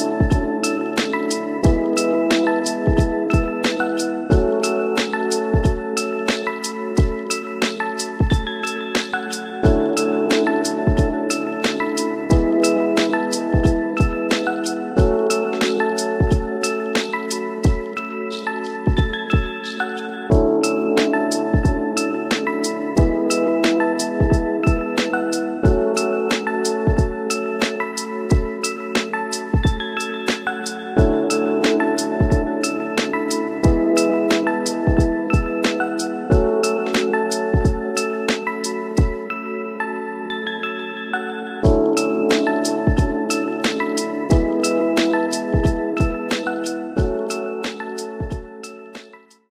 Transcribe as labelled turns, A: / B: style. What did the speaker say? A: you